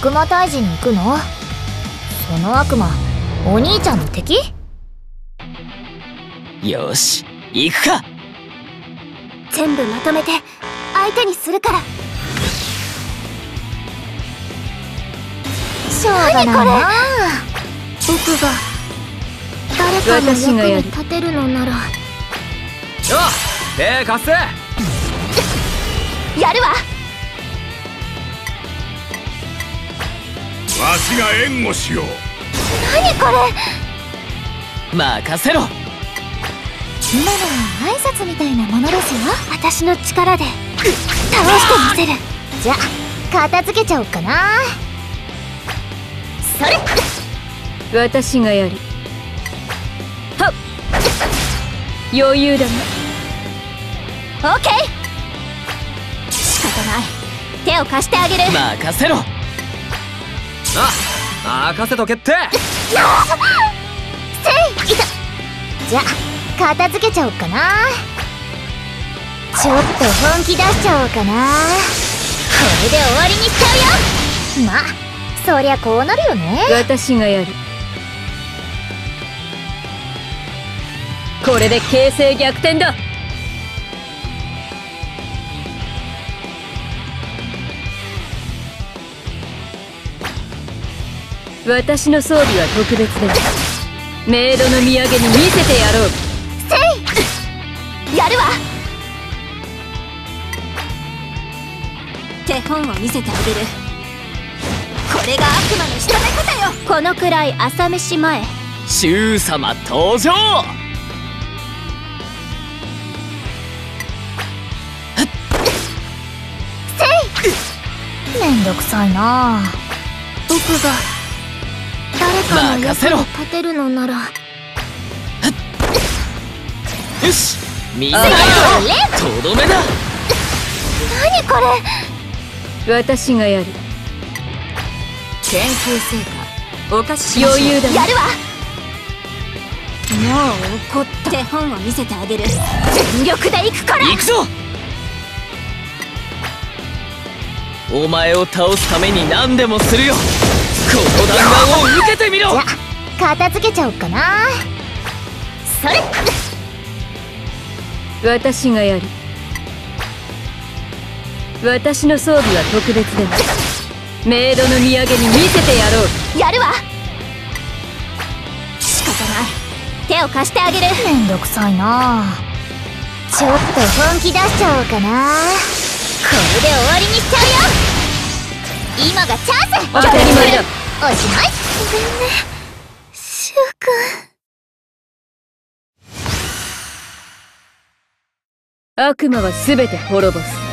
悪魔退治に行くの？その悪魔お兄ちゃんの敵？よし行くか！全部まとめて相手にするから。しょうがないな。僕が誰かの役に立てるのなら。よ手貸せわしが援護しよう。何これ任せろ。今のは挨拶みたいなものですよ。私の力で。倒してみせる。じゃ片付けちゃおっかな。それ。私がやる。はっ。余裕だな。オッケー。仕方ない。手を貸してあげる。任せろあ任せとけって。せいじゃ片付けちゃおっかな。ちょっと本気出しちゃおうかな。これで終わりにしちゃうよ。まそりゃこうなるよね。私がやる。これで形勢逆転だ私の装備は特別だメイドの土産に見せてやろう。せい！やるわ！手本を見せてあげる。これが悪魔の仕留め方よ！このくらい朝飯前。衆様登場！めんどくさいな僕が誰かのせろに立てるのならよしみんなあとどめだ。何これ？私がやる。研究成果お貸しし余裕だなやるわ。もう怒った手本を見せてあげる。全力で行くから。行くぞ。お前を倒すために何でもするよ。この弾丸を片付けちゃおっかな。それ。私がやる。私の装備は特別だメイドの土産に見せてやろう。やるわ。仕方ない。手を貸してあげる。めんどくさいな。ちょっと本気出しちゃおうかな。これで終わりにしちゃうよ。今がチャンス。当たり前だ。おしまい。ごめんね君悪魔は全て滅ぼす。